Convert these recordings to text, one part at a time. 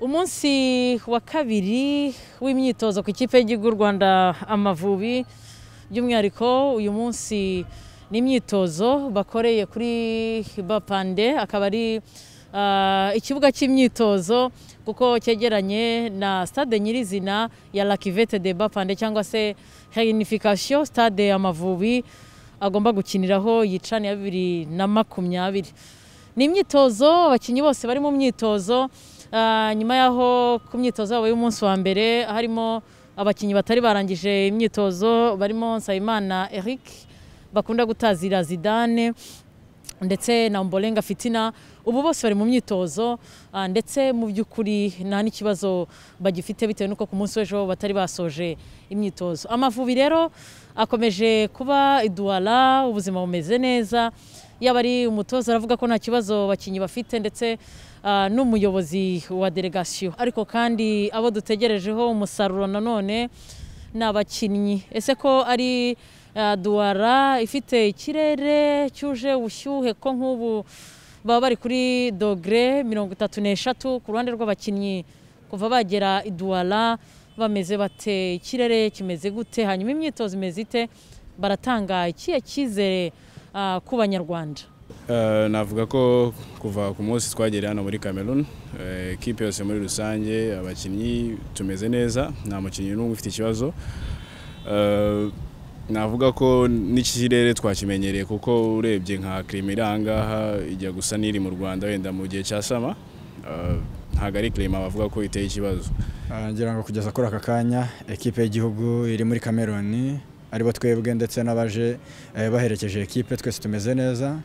umunsi wa kabiri w'imyitozo ku ikipe y'igihugu rwanda amavubi. By'umwihariko uyu munsi ni imyitozo bakoreye kuri bapande akaba ari ikibuga cy'imyitozo kuko cyegeranye na stade nyirizina ya lakivete de bapande cyangwa se reunification stade amavubi agomba gukiniraho yicani ya bibiri na makumyabiri. Ni imyitozo abakinnyi bose bari mu myitozo. Ah, nyuma y'aho ku myitozo yabo y'umunsi wa mbere harimo abakinnyi batari barangije imyitozo barimo Nsabimana Eric bakunda gutazira Zidane. Ndetse na Mbolenga Fitina ubu bose bari mu myitozo ah, ndetse mu by'ukuri nta n'ikibazo bagifite bitewe n'uko ku munsi w'ejo batari basoje imyitozo. Amavubi rero akomeje kuba iduwara ubuzima bumeze neza. Yaba ari umutoza aravuga ko nta kibazo abakinnyi bafite ndetse ah, n'umuyobozi wa delegasiyo ariko kandi abo dutegerejeho umusaruro nanone ni abakinnyi ese ko ari duwara ifite ikirere cyuje ubushyuhe ko nk'ubu baba bari kuri dogere mirongo itatu n'eshatu ku ruhande rw'abakinnyi kuva bagera i duwara bameze bate? Ikirere kimeze gute? Hanyuma imyitozo imeze ite? Baratanga ikihe cyizere ah, ku banyarwanda? Eh, navuga ko kuva ku munsi twagereye hano muri Cameroon eh, ekipe yose muri rusange abakinnyi tumeze neza nta mukinnyi n'umwe ufite ikibazo. Eh, navuga ko n'ikirere twakimenyereye kuko urebye nka kirima iri ahangaha ijya gusa n'iri mu Rwanda wenda mu gihe cya sama Eh, ntabwo ari kirima bavuga ko iteye ikibazo. Ah, ngira ngo kugeza kuri aka kanya ekipe y'igihugu iri muri Cameroon ari bo twebwe ndetse n'abaje eh, baherekeje ekipe twese tumeze neza.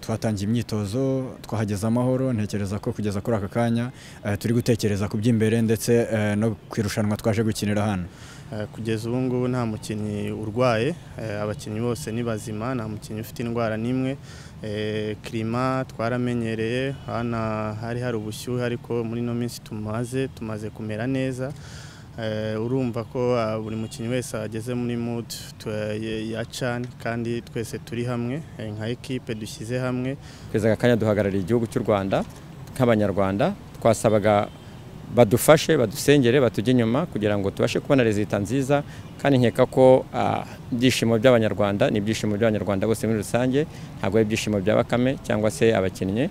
Twatangiye imyitozo twahageze amahoro ntekereza ko kugeza kuri aka kanya eh, turi gutekereza ku by'imbere ndetse eh, no ku irushanwa twaje gukinira hano. Eh, kugeza ubu ngubu nta mukinnyi urwaye. Eh, abakinnyi bose ni bazima nta mukinnyi ufite indwara n'imwe. Eh, kirima twaramenyereye hano hari hari ubushyuhe ariko muri ino minsi tumaze tumaze kumera neza. Eh, urumva ko ah, buri mukinnyi wese ageze muri mood tu- ya- ya can kandi twese turi hamwe eh, nka ekipe dushyize hamwe. Aka kanya duhagarariye igihugu cy'u rwanda nk'abanyarwanda twasabaga badufashe badusengere batujye inyuma kugira ngo tubashe kubona rezita nziza kandi nkeka ko ah, ibyishimo by'abanyarwanda ni ibyishimo by'abanyarwanda bose muri rusange ntabwo ari ibyishimo bya bakame cyangwa se abakinnyi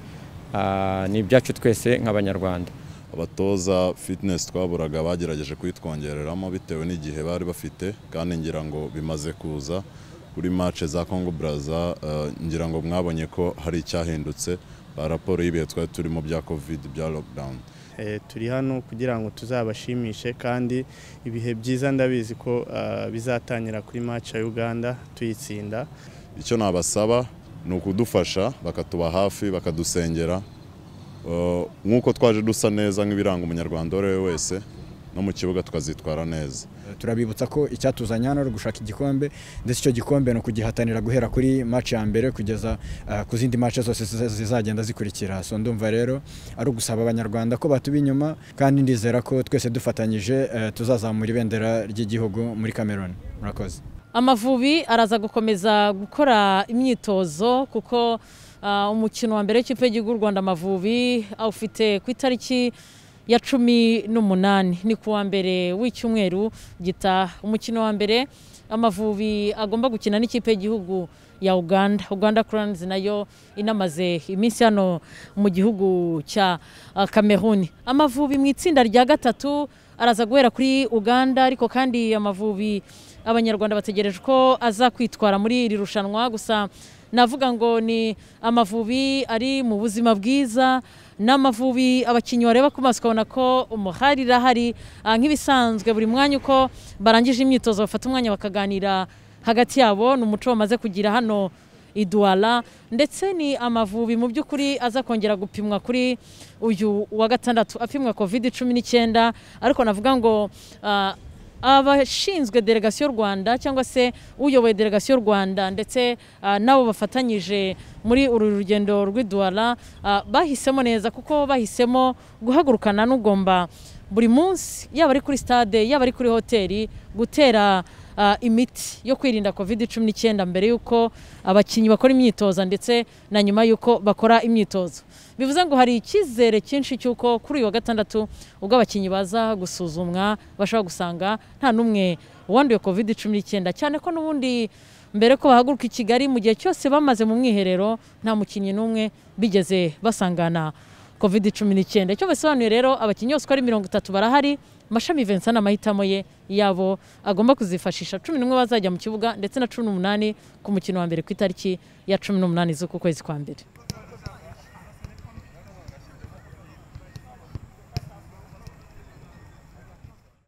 ah, ni ibyacu twese nk'abanyarwanda. Abatoza fitness twaburaga bagerageje kuyitwongereramo bitewe n'igihe bari bafite kandi ngira ngo bimaze kuza kuri match za Congo Brazza eh, ngira ngo mwabonye ko hari icyahindutse ba raporo y'ibihe twari turimo bya covid bya lockdown. Eh, turi hano kugira ngo tuzabashimishe kandi ibihe byiza ndabizi ko ah, bizatangira kuri match ya Uganda tuyitsinda. Icyo nabasaba ni ukudufasha bakatuba hafi bakadusengera Eh, nk'uko twaje dusa neza nk'ibiranga umunyarwanda uwo ari we wese no mu kibuga tukazitwara neza. Turabibutsa ko icyatuzanye hano ari ugushaka igikombe ndetse icyo gikombe ni ukugihatanira guhera kuri match ya mbere kugeza ah, ku zindi match zose ziza- zizagenda zikurikira. So ndumva rero ari ugusaba abanyarwanda ko batuba inyuma kandi ndizera ko twese dufatanyije eh, tuzazamura ibendera ry'igihugu muri Cameroon. Murakoze. Amavubi araza gukomeza gukora imyitozo kuko umukino wa mbere w'ikipe y'igihugu y'u rwanda amavubi awufite ku itariki ya cumi n'umunani. Ni ku wa mbere w'icyumweru gitaha umukino wa mbere amavubi agomba gukina n'ikipe y'igihugu ya uganda. Uganda Cranes na yo inamaze iminsi hano mu gihugu cya ah, cameroon. Amavubi mu itsinda rya gatatu araza guhera kuri uganda ariko kandi amavubi abanyarwanda bategereje ko aza kwitwara muri iri rushanwa. Gusa navuga ngo ni amavubi ari mu buzima bwiza n'amavubi abakinnyi bareba ku maso ukabona ko umuhari irahari. Ah, nk'ibisanzwe buri mwanya uko barangije imyitozo bafata umwanya bakaganira hagati yabo ni umuco bamaze kugira hano iduwara ndetse ni amavubi mu by'ukuri aza kongera gupimwa kuri uyu wa gatandatu apimwa covid cumi n'icyenda. Ariko navuga ngo ah, abashinzwe delegasiyo rwanda cyangwa se uyoboye delegasiyo rwanda ndetse ah, nabo bafatanyije muri uru rugendo rw'iduwara ah, bahisemo neza kuko bahisemo guhagurukana n'ugomba buri munsi yaba ari kuri stade yaba ari kuri hoteli gutera ah, imiti yo kwirinda covid cumi n'icyenda mbere y'uko abakinnyi bakora imyitozo ndetse na nyuma y'uko bakora imyitozo. Bivuze ngo hari icyizere cyinshi cy'uko kuri uyu wa gatandatu ubwo abakinnyi baza gusuzumwa bashobora gusanga nta n'umwe wanduye covid cumi n'icyenda. Cyane ko n'ubundi mbere ko bahaguruka i kigali mu gihe cyose bamaze mu mwiherero nta mukinnyi n'umwe bigeze basangana covid cumi n'icyenda icyo bisobanuye rero abakinnyi bose uko ari mirongo itatu barahari mashami Vincent amahitamo ye yabo agomba kuzifashisha. cumi n'umwe bazajya mu kibuga ndetse na cumi n'umunani ku mukino wa mbere ku itariki ya cumi n'umunani z'uku kwezi kwa mbere.